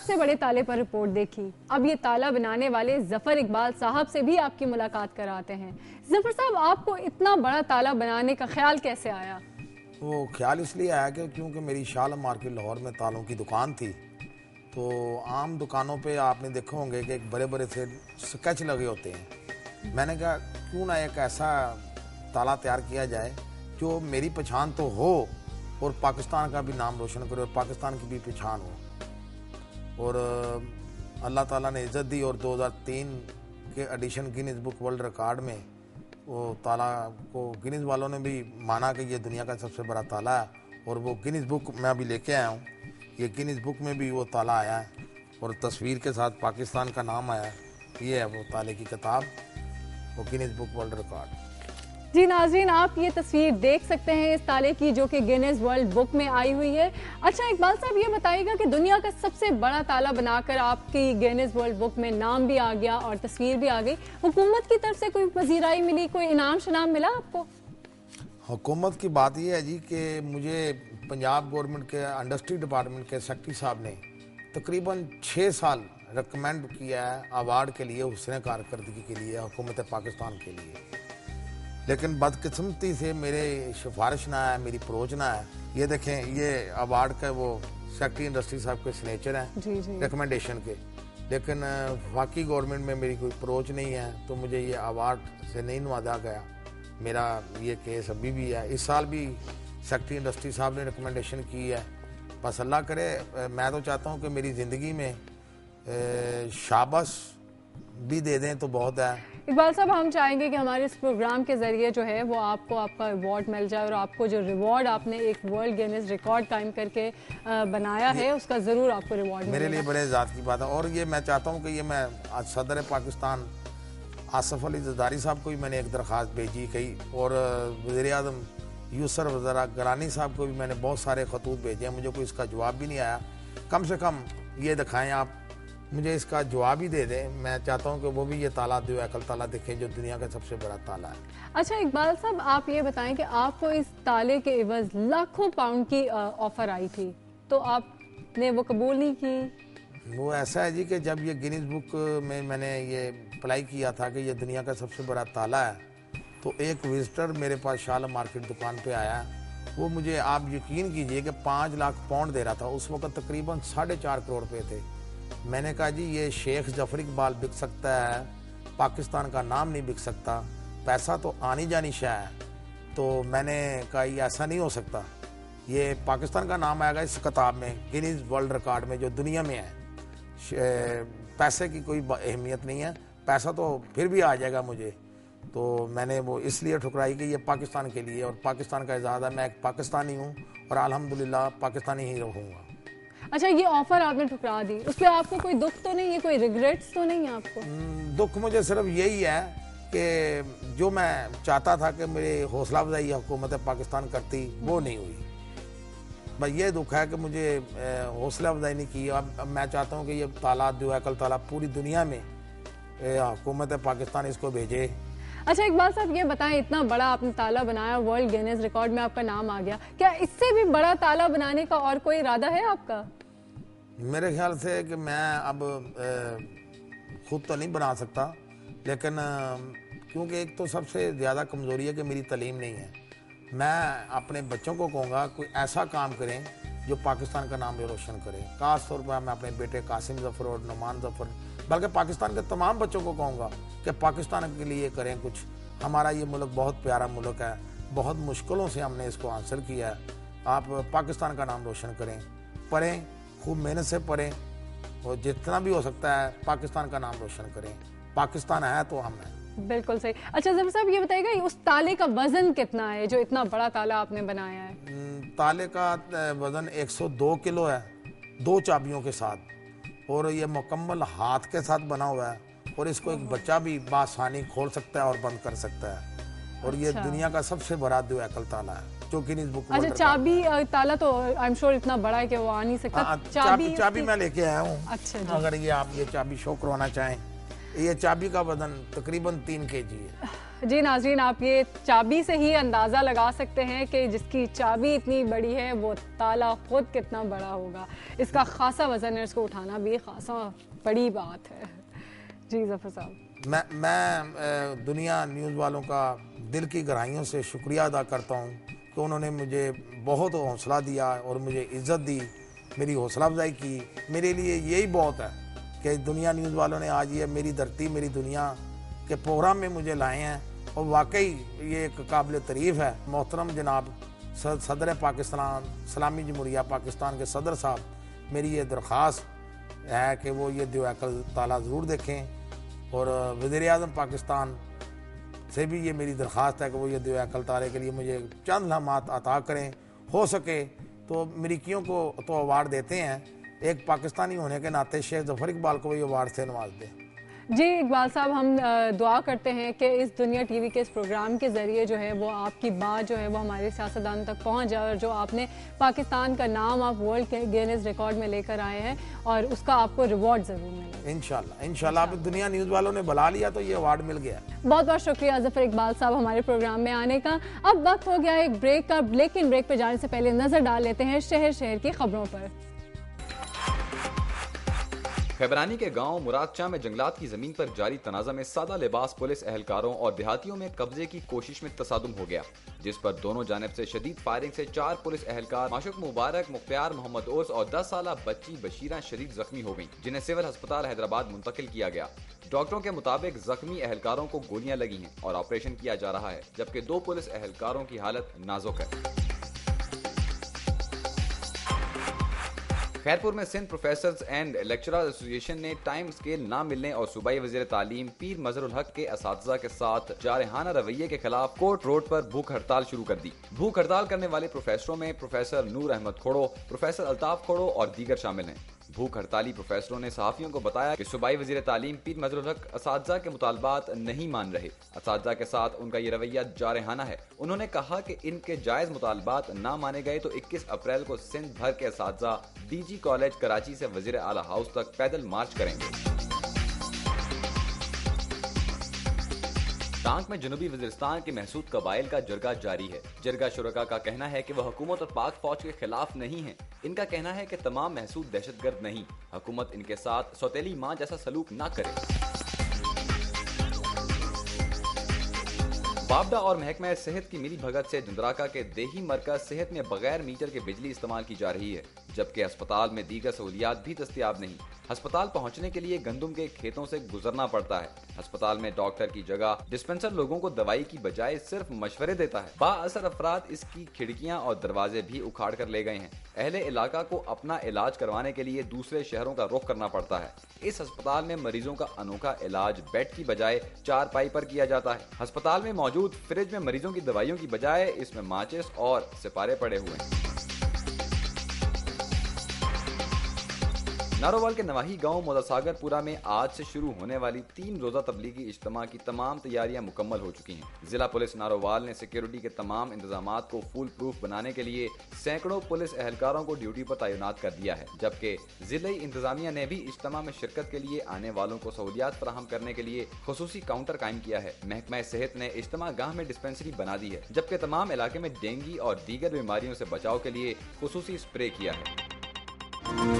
सबसे बड़े ताले पर रिपोर्ट देखी। अब ये ताला बनाने वाले ज़फ़र इकबाल साहब से भी आपकी मुलाकात कराते हैं। ज़फ़र साहब, आपको इतना बड़ा ताला बनाने का ख्याल कैसे आया? वो ख्याल इसलिए आया कि क्योंकि मेरी शाल मार्केट लाहौर में तालों की दुकान थी तो आम दुकानों पे आपने देखा होंगे कि एक बड़े बड़े से स्केच लगे होते हैं। मैंने कहा, क्यों ना एक ऐसा ताला तैयार किया जाए जो मेरी पहचान तो हो और पाकिस्तान का भी नाम रोशन करे और पाकिस्तान की भी पहचान हो? और अल्लाह ताला ने इज़्ज़त दी और 2003 के edition Guinness book world record में वो ताला को गिनीज वालों ने भी माना कि ये दुनिया का सबसे बड़ा ताला है और वो गिनीज बुक मैं अभी लेके आया हूँ। ये गिनीज बुक में भी वो ताला आया है और तस्वीर के साथ पाकिस्तान का नाम आया है। ये है वो ताले की किताब, वो गिनीज बुक वर्ल्ड रिकॉर्ड जी नाजरीन आप ये तस्वीर देख सकते हैं इस ताले की जो कि गिनेस वर्ल्ड बुक में आई हुई है। अच्छा इकबाल साहब, ये बताइएगा कि दुनिया का सबसे बड़ा ताला बनाकर आपकी गिनेस वर्ल्ड बुक में नाम भी आ गया और तस्वीर भी आ गई। हुकूमत की तरफ़ से कोई वजीराई मिली, कोई इनाम शनाम मिला आपको? हुकूमत की बात यह है जी कि मुझे पंजाब गवर्नमेंट के इंडस्ट्री डिपार्टमेंट के सेक्रेटरी साहब ने तकरीबन छः साल रिकमेंड किया है अवार्ड के लिए हुसन कारकर्दगी के लिए, हुकूमत पाकिस्तान के लिए। लेकिन बदकिस्मती से मेरे सिफारिश ना है मेरी अप्रोच ना है ये देखें ये अवार्ड का वो सेक्रेटरी इंडस्ट्री साहब के सिग्नेचर हैं रिकमेंडेशन के। लेकिन वाकई गवर्नमेंट में मेरी कोई अप्रोच नहीं है तो मुझे ये अवार्ड से नहीं नवाजा गया। मेरा ये केस अभी भी है। इस साल भी सेक्रेटरी इंडस्ट्री साहब ने रिकमेंडेशन की है। बस अल्लाह करे मैं तो चाहता हूँ कि मेरी ज़िंदगी में शाबस भी दे दें तो बहुत है। इकबाल साहब हम चाहेंगे कि हमारे इस प्रोग्राम के ज़रिए जो है वो आपको आपका अवार्ड मिल जाए और आपको जो रिवॉर्ड आपने एक वर्ल्ड गिनेस रिकॉर्ड कायम करके बनाया है उसका ज़रूर आपको रिवॉर्ड मेरे लिए बड़े ज़ात की बात है। और ये मैं चाहता हूँ कि ये मैं आज सदर पाकिस्तान आसफ अली जदारी साहब को भी मैंने एक दरख्वास्त भेजी कही और वजी अजम यूसर वजरा गरानी साहब को भी मैंने बहुत सारे खतूत भेजे हैं। मुझे कोई इसका जवाब भी नहीं आया। कम से कम ये दिखाएँ आप मुझे इसका जवाब ही दे दें। मैं चाहता हूँ कि वो भी ये ताला दो एकल ताला दिखे जो दुनिया का सबसे बड़ा ताला है। अच्छा इकबाल साहब आप ये बताएँ कि आपको इस ताले के एवज लाखों पाउंड की ऑफ़र आई थी तो आपने वो कबूल नहीं की? वो ऐसा है जी कि जब ये गिनीज बुक में मैंने ये अप्लाई किया था कि ये दुनिया का सबसे बड़ा ताला है तो एक विजिटर मेरे पास शाल मार्केट दुकान पे आया। वो मुझे आप यकीन कीजिए कि पाँच लाख पाउंड दे रहा था। उस वक्त तकरीबन साढ़े चार करोड़ रुपये थे। मैंने कहा जी, ये शेख ज़फ़र इकबाल बिक सकता है, पाकिस्तान का नाम नहीं बिक सकता, पैसा तो आनी जानी शाह है। तो मैंने कहा, ये ऐसा नहीं हो सकता। ये पाकिस्तान का नाम आएगा इस किताब में, गिनीज वर्ल्ड रिकॉर्ड में जो दुनिया में है। पैसे की कोई अहमियत नहीं है। पैसा तो फिर भी आ जाएगा मुझे। तो मैंने वो इसलिए ठुकराई कि ये पाकिस्तान के लिए, और पाकिस्तान का इजाज़ है। मैं एक पाकिस्तानी हूँ, और अल्हम्दुलिल्लाह पाकिस्तानी ही रहूँगा। अच्छा ये ऑफ़र आपने ठुकरा दी। उस पर आपको कोई दुख तो नहीं है? कोई रिग्रेट्स तो नहीं है आपको? हम्म, दुख मुझे सिर्फ़ यही है कि जो मैं चाहता था कि मेरी हौसला अफजाई हुकूमत पाकिस्तान करती वो नहीं हुई। बस ये दुख है कि मुझे हौसला अफजाई नहीं की। अब मैं चाहता हूँ कि ये तालाब जो है कल तालाब पूरी दुनिया में हुकूमत पाकिस्तान इसको भेजे। अच्छा इकबाल साहब ये बताएँ इतना बड़ा आपने ताला बनाया वर्ल्ड गिनेस रिकॉर्ड में आपका नाम आ गया। क्या इससे भी बड़ा ताला बनाने का और कोई इरादा है आपका? मेरे ख्याल से कि मैं अब खुद तो नहीं बना सकता, लेकिन, क्योंकि एक तो सबसे ज़्यादा कमज़ोरी है कि मेरी तलीम नहीं है। मैं अपने बच्चों को कहूँगा, कोई ऐसा काम करें जो पाकिस्तान का नाम रोशन करे। खास तौर पर मैं अपने बेटे कासिम ज़फ़र और नुमान ज़फ़र, बल्कि पाकिस्तान के तमाम बच्चों को कहूँगा कि पाकिस्तान के लिए करें कुछ। हमारा ये मुल्क बहुत प्यारा मुल्क है, बहुत मुश्किलों से हमने इसको हासिल किया है। आप पाकिस्तान का नाम रोशन करें, पढ़ें खूब मेहनत से पढ़ें और जितना भी हो सकता है पाकिस्तान का नाम रोशन करें। पाकिस्तान है तो हम हैं। बिल्कुल सही। अच्छा जब साहब ये बताइएगा उस ताले का वज़न कितना है जो इतना बड़ा ताला आपने बनाया है? हम्म, ताले का वज़न 102 किलो है दो चाबियों के साथ। और ये मुकम्मल हाथ के साथ बना हुआ है और इसको एक बच्चा भी बासानी खोल सकता है और बंद कर सकता है। और अच्छा। ये दुनिया का सबसे बड़ा जो एकल ताला है। जो बुक अच्छा चाबी ताला तो आई एम श्योर इतना बड़ा है कि वो आ नहीं सकता। आ, हाँ, चाबी चाबी मैं लेके आया हूँ। अच्छा अगर ये आप ये चाबी शो करवाना चाहें ये चाबी का वज़न तकरीबन तीन के जी है। जी नाजरीन आप ये चाबी से ही अंदाज़ा लगा सकते हैं कि जिसकी चाबी इतनी बड़ी है वो ताला खुद कितना बड़ा होगा। इसका खासा वज़न है इसको उठाना भी खासा बड़ी बात है। जी ज़फ़र साहब। मैं मैं दुनिया न्यूज़ वालों का दिल की गहराइयों से शुक्रिया अदा करता हूँ। कि उन्होंने मुझे बहुत हौसला दिया और मुझे इज़्ज़त दी, मेरी हौसला अफजाई की। मेरे लिए यही बहुत है कि दुनिया न्यूज़ वालों ने आज ये मेरी धरती, मेरी दुनिया के प्रोग्राम में मुझे लाए हैं और वाकई ये एक काबिल तारीफ़ है। मोहतरम जनाब सदर पाकिस्तान, सलामी जमहूरिया पाकिस्तान के सदर साहब, मेरी ये दरख्वास्त है कि वो ये दिवाकल ताला ज़रूर देखें और वज़ी अजम पाकिस्तान से भी ये मेरी दरख्वास्त है कि वो ये दिवाकल तारे के लिए मुझे चंद लम्हात अता करें, हो सके। तो मरीकियों को तो अवार्ड देते हैं। एक पाकिस्तानी होने के नाते शेख ज़फ़र इकबाल को भी अवार्ड से नवाज़ दें। जी इकबाल साहब हम दुआ करते हैं कि इस दुनिया टीवी के इस प्रोग्राम के ज़रिए जो है वो आपकी बात जो है वो हमारे सियासतदानों तक पहुँच जाए और जो आपने पाकिस्तान का नाम आप वर्ल्ड के गेनेस रिकॉर्ड में लेकर आए हैं और उसका आपको रिवॉर्ड ज़रूर मिले। इनशाला इनशाला अब दुनिया न्यूज़ वालों ने बुला लिया तो ये अवार्ड मिल गया। बहुत बहुत शुक्रिया ज़फ़र इकबाल साहब हमारे प्रोग्राम में आने का। अब वक्त हो गया एक ब्रेक का लेकिन ब्रेक पर जाने से पहले नज़र डाल लेते हैं शहर शहर की खबरों पर। खैबरानी के गाँव मुरादशाह में जंगलात की ज़मीन पर जारी तनाजा में सादा लिबास पुलिस एहलकारों और देहातियों में कब्जे की कोशिश में तसादुम हो गया, जिस पर दोनों जानब से शदीद फायरिंग से चार पुलिस एहलकार माशुक मुबारक मुख्तार मोहम्मद ओस और दस साल बच्ची बशीरा शरीफ जख्मी हो गई जिन्हें सिविल अस्पताल हैदराबाद मुंतकिल किया गया। डॉक्टरों के मुताबिक जख्मी एहलकारों को गोलियाँ लगी हैं और ऑपरेशन किया जा रहा है, जबकि दो पुलिस एहलकारों की हालत नाजुक है। खैरपुर में Sindh professor and lecturer association ने टाइम स्केल न मिलने और सूबाई वज़ीर तालीम पीर मजरुल हक के इस के साथ जारहाना रवैये के खिलाफ कोर्ट रोड पर भूख हड़ताल शुरू कर दी। भूख हड़ताल करने वाले प्रोफेसरों में प्रोफेसर नूर अहमद खोड़ो प्रोफेसर अल्ताफ खोड़ो और दीगर शामिल हैं। भूख हड़ताली प्रोफेसरों ने सहाफियों को बताया कि सूबाई वज़ीर तालीम पीर मजरुल हक इस के मुतालबात नहीं मान रहे। इस के साथ उनका ये रवैया जारहाना है। उन्होंने कहा कि इनके जायज़ मुतालबात न माने गए तो 21 अप्रैल को सिंध भर के इस डीजी कॉलेज कराची से वज़ीर आला हाउस तक पैदल मार्च करेंगे। टांक में जनूबी वजिरस्तान के महसूद कबाइल का जरगा जारी है। जरगा शुरा का कहना है कि वह हुकूमत और पाक फौज के खिलाफ नहीं है। इनका कहना है कि तमाम महसूद दहशतगर्द नहीं। हुकूमत इनके साथ सौतेली माँ जैसा सलूक न करे। बाबडा और महकमा सेहत की मिली भगत से जंदराका के देही मरकज सेहत में बगैर मीटर के बिजली इस्तेमाल की जा रही है, जबकि अस्पताल में दीगर सहूलियात भी दस्तियाब नहीं। अस्पताल पहुँचने के लिए गंदुम के खेतों से गुजरना पड़ता है। अस्पताल में डॉक्टर की जगह डिस्पेंसर लोगों को दवाई की बजाय सिर्फ़ मशवरे देता है। बासर अफराद इसकी खिड़कियाँ और दरवाजे भी उखाड़ कर ले गए हैं। अहले इलाका को अपना इलाज करवाने के लिए दूसरे शहरों का रुख करना पड़ता है। इस अस्पताल में मरीजों का अनोखा इलाज बेड की बजाय चार पाई पर किया जाता है। अस्पताल में मौजूद फ्रिज में मरीजों की दवाइयों की बजाय इसमें माचिस और सिपारे पड़े हुए हैं। नारोवाल के नवाही गाँव मोदासागरपुरा में आज से शुरू होने वाली तीन रोजा तबलीगी इज्तम की तमाम तैयारियाँ मुकम्मल हो चुकी हैं। जिला पुलिस नारोवाल ने सिक्योरिटी के तमाम इंतज़ाम को फुल प्रूफ बनाने के लिए सैकड़ों पुलिस एहलकारों को ड्यूटी पर तैनात कर दिया है, जबकि ज़िले इंतजामिया ने भी इज्तम में शिरकत के लिए आने वालों को सहूलियात फराहम करने के लिए खसूसी काउंटर कायम किया है। महकमा सेहत ने इज्तम गाह में डिस्पेंसरी बना दी है, जबकि तमाम इलाके में डेंगू और दीगर बीमारियों से बचाव के लिए खसूसी स्प्रे किया है।